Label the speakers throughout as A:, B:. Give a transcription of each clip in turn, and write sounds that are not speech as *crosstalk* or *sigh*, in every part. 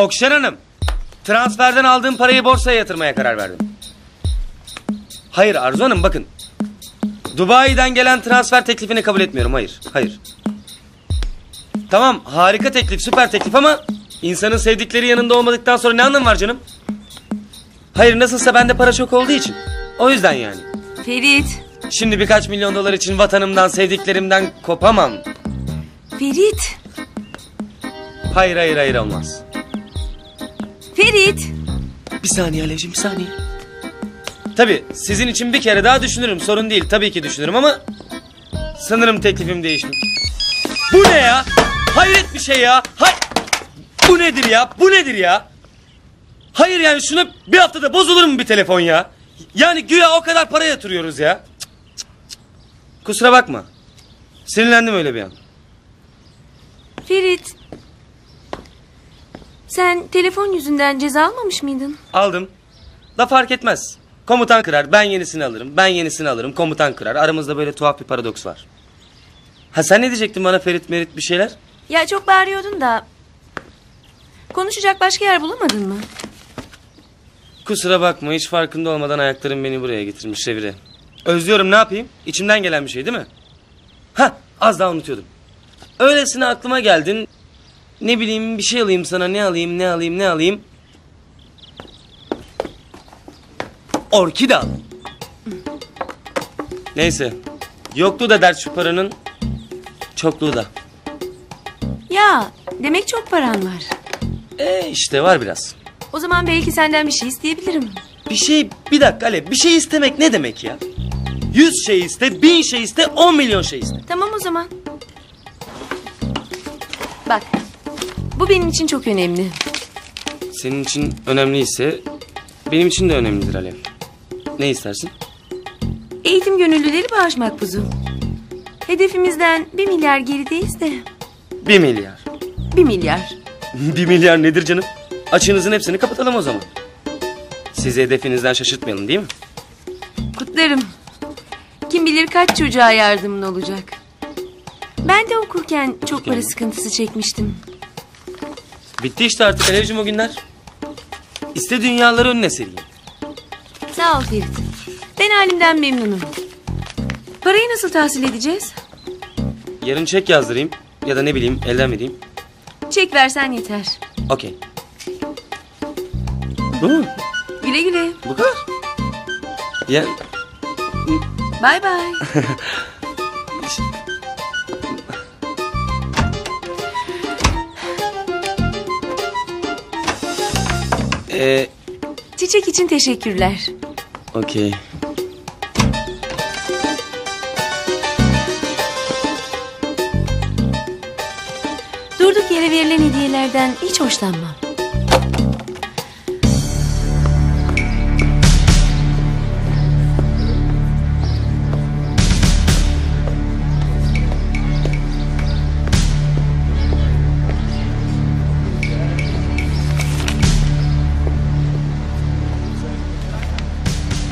A: Okşan Hanım. Transferden aldığım parayı borsaya yatırmaya karar verdim. Hayır Arzu Hanım bakın. Dubai'den gelen transfer teklifini kabul etmiyorum. Hayır. Hayır. Tamam harika teklif süper teklif ama insanın sevdikleri yanında olmadıktan sonra ne anlamı var canım? Hayır nasılsa bende para çok olduğu için. O yüzden yani.
B: Ferit.
A: Şimdi birkaç milyon dolar için vatanımdan sevdiklerimden kopamam.
B: Ferit.
A: Hayır hayır hayır olmaz.
B: Ferit.
A: Bir saniye Alevciğim bir saniye. Tabii sizin için bir kere daha düşünürüm sorun değil tabii ki düşünürüm ama sanırım teklifim değişmiş. Bu ne ya? Hayret bir şey ya. Hay bu nedir ya? Bu nedir ya? Hayır yani şuna bir haftada bozulur mu bir telefon ya? Yani güya o kadar para yatırıyoruz ya. Cık, cık, cık. Kusura bakma. Sinirlendim öyle bir an.
B: Ferit. Sen telefon yüzünden ceza almamış mıydın?
A: Aldım. Da fark etmez. Komutan kırar, ben yenisini alırım. Ben yenisini alırım, komutan kırar. Aramızda böyle tuhaf bir paradoks var. Ha sen ne diyecektin bana Ferit Merit bir şeyler?
B: Ya çok bağırıyordun da. Konuşacak başka yer bulamadın mı?
A: Kusura bakma hiç farkında olmadan ayaklarım beni buraya getirmiş revire. Özlüyorum ne yapayım? İçimden gelen bir şey değil mi? Ha az daha unutuyordum. Öylesine aklıma geldin. Ne bileyim bir şey alayım sana ne alayım ne alayım ne alayım. Orkide al. Neyse. Yokluğu da dert şu paranın. Çokluğu da.
B: Ya demek çok paran var.
A: E işte var biraz.
B: O zaman belki senden bir şey isteyebilirim.
A: Bir şey bir dakika Alev bir şey istemek ne demek ya? Yüz şey iste, bin şey iste, on milyon şey iste.
B: Tamam o zaman. Bak. Bu benim için çok önemli.
A: Senin için önemliyse benim için de önemlidir Alev. Ne istersin?
B: Eğitim gönüllüleri bağış makbuzu. Hedefimizden bir milyar gerideyiz de.
A: Bir milyar.
B: Bir milyar. *laughs*
A: bir milyar nedir canım? Açınızın hepsini kapatalım o zaman. Sizi hedefinizden şaşırtmayalım değil mi?
B: Kutlarım. Kim bilir kaç çocuğa yardımın olacak. Ben de okurken çok para sıkıntısı çekmiştim.
A: Bitti işte artık Alevciğim o günler. İste dünyaları önüne sereyim.
B: Sağ ol Ferit. Ben halimden memnunum. Parayı nasıl tahsil edeceğiz?
A: Yarın çek yazdırayım ya da ne bileyim elden vereyim.
B: Çek versen yeter.
A: Okey. Bu mu?
B: Güle güle.
A: Bu kadar. Ya
B: Bay bay. *laughs*
A: e,
B: Çiçek için teşekkürler.
A: okey.
B: Durduk yere verilen hediyelerden hiç hoşlanmam.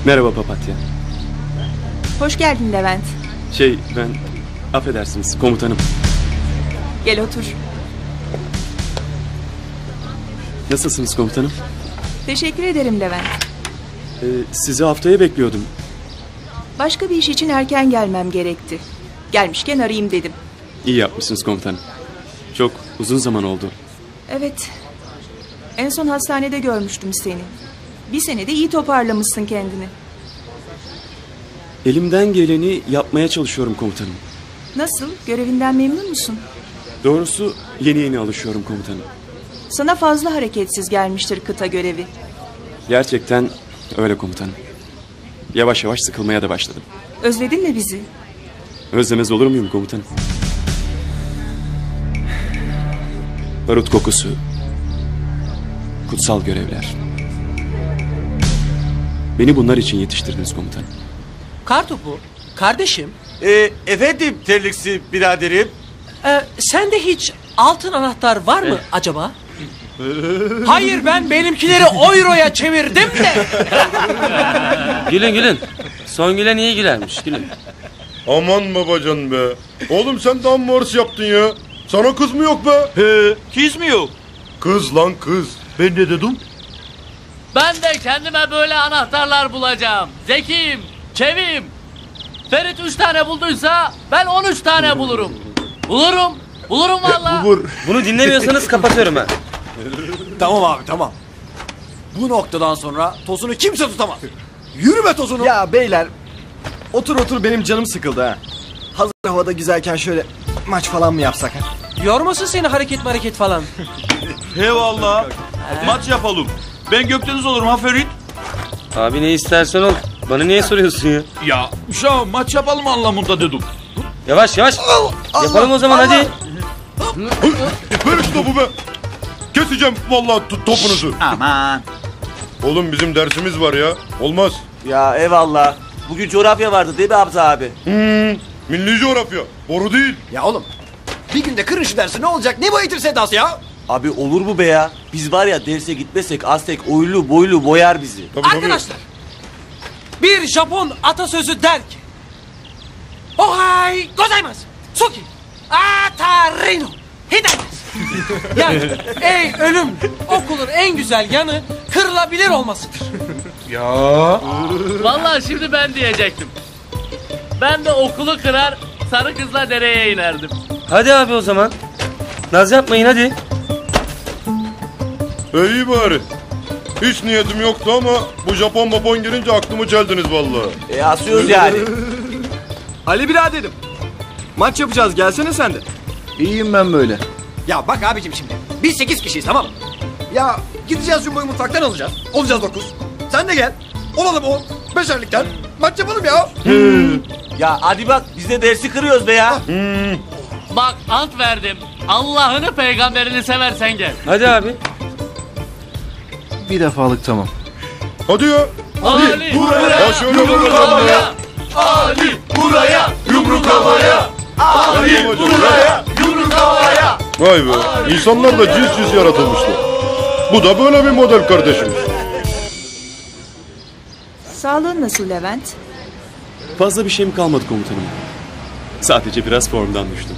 C: Merhaba papatya.
D: Hoş geldin Levent.
C: Şey ben affedersiniz komutanım.
D: Gel otur.
C: Nasılsınız komutanım?
D: Teşekkür ederim Levent.
C: Ee, sizi haftaya bekliyordum.
D: Başka bir iş için erken gelmem gerekti. Gelmişken arayayım dedim.
C: İyi yapmışsınız komutanım. Çok uzun zaman oldu.
D: Evet. En son hastanede görmüştüm seni. Bir senede iyi toparlamışsın kendini.
C: Elimden geleni yapmaya çalışıyorum komutanım.
D: Nasıl? Görevinden memnun musun?
C: Doğrusu yeni yeni alışıyorum komutanım.
D: Sana fazla hareketsiz gelmiştir kıta görevi.
C: Gerçekten öyle komutanım. Yavaş yavaş sıkılmaya da başladım.
D: Özledin mi bizi?
C: Özlemez olur muyum komutanım? Barut kokusu. Kutsal görevler. Beni bunlar için yetiştirdiniz komutanım.
E: Kartopu, kardeşim,
F: Ee, efendim terliksi biraderim.
E: e, sende hiç altın anahtar var mı acaba? *laughs* Hayır ben benimkileri euroya çevirdim de. *laughs*
A: Gülün gülün. Son gülen iyi gülermiş gülün.
G: Aman babacan be. Oğlum sen de amma hırs yaptın ya. Sana kız mı yok be?
F: He, kiz mi yok?
G: Kız lan kız. Ben ne dedim?
H: Ben de kendime böyle anahtarlar bulacağım. Zekiyim, çeviyim. Ferit üç tane bulduysa ben on üç tane bulurum. Bulurum, bulurum valla.
A: Bunu dinlemiyorsanız kapatıyorum ha. *laughs*
E: Tamam abi tamam. Bu noktadan sonra tozunu kimse tutamaz. Yürüme tozunu.
I: Ya beyler otur otur benim canım sıkıldı ha. Hazır havada güzelken şöyle maç falan mı yapsak ha?
E: Yormasın seni hareket hareket falan.
F: Eyvallah. Maç yapalım. Ben Gökdeniz olurum ha Ferit.
A: Abi ne istersen ol. Bana niye soruyorsun ya?
F: Ya uşağım maç yapalım anlamında dedim.
A: Yavaş yavaş. Yapalım o zaman hadi.
G: Ver şu topu be. Keseceğim vallahi t- topunuzu.
F: Aman.
G: Oğlum bizim dersimiz var ya. Olmaz.
F: Ya eyvallah. Bugün coğrafya vardı değil mi Hamza abi?
G: Hmm, milli coğrafya. Boru değil.
I: Ya oğlum bir günde kırın şu dersi ne olacak? Ne bu eğitim sedası ya?
F: Abi olur mu be ya? Biz var ya derse gitmesek Aztek oylu boylu boyar bizi.
G: Tabii, tabii.
E: Arkadaşlar. Bir Japon atasözü der ki. Ohai gozaimasu. Suki. Atarino. Hidetes. *laughs* Yani ey ölüm okulun en güzel yanı kırılabilir olmasıdır.
H: Valla şimdi ben diyecektim. Ben de okulu kırar, sarı kızla dereye inerdim.
A: Hadi abi o zaman. Naz yapmayın hadi.
G: E, iyi bari. Hiç niyetim yoktu ama bu Japon babon girince aklımı çeldiniz vallahi.
F: E asıyoruz yani.
I: Ali biraderim. Maç yapacağız gelsene sen de.
J: İyiyim ben böyle.
I: Ya bak abicim şimdi. Biz sekiz kişiyiz tamam mı? Ya gideceğiz Jumbo'yu mutfaktan alacağız. Olacağız dokuz. Sen de gel. Olalım o. Beşerlikten. Maç yapalım ya.
F: ya hadi bak biz de dersi kırıyoruz be ya.
H: Bak ant verdim. Allah'ını peygamberini seversen gel.
A: Hadi abi.
J: Bir defalık tamam.
G: Hadi ya.
H: Ali,
G: Ya şöyle yumruk havaya.
H: Ali,
G: Buraya. Yumruk havaya. Ali buraya. Yumruk havaya. Vay be. İnsanlar da cins cins yaratılmışlar. Bu da böyle bir model kardeşimiz.
D: Sağlığın nasıl Levent?
C: Fazla bir şeyim kalmadı komutanım. Sadece biraz formdan düştüm.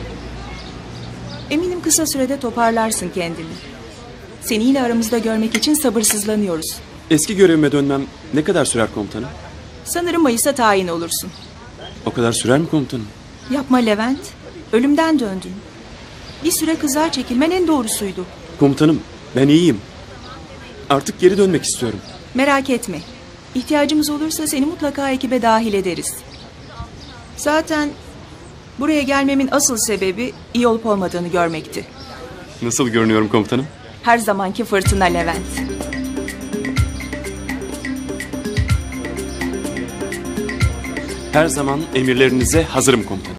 D: Eminim kısa sürede toparlarsın kendini. Seni yine aramızda görmek için sabırsızlanıyoruz.
C: Eski görevime dönmem ne kadar sürer komutanım?
D: Sanırım Mayıs'a tayin olursun.
C: O kadar sürer mi komutanım?
D: Yapma Levent. Ölümden döndün. Bir süre kızar çekilmen en doğrusuydu.
C: Komutanım ben iyiyim. Artık geri dönmek istiyorum.
D: Merak etme. İhtiyacımız olursa seni mutlaka ekibe dahil ederiz. Zaten buraya gelmemin asıl sebebi iyi olup olmadığını görmekti.
C: Nasıl görünüyorum komutanım?
D: Her zamanki fırtına Levent.
C: Her zaman emirlerinize hazırım komutanım.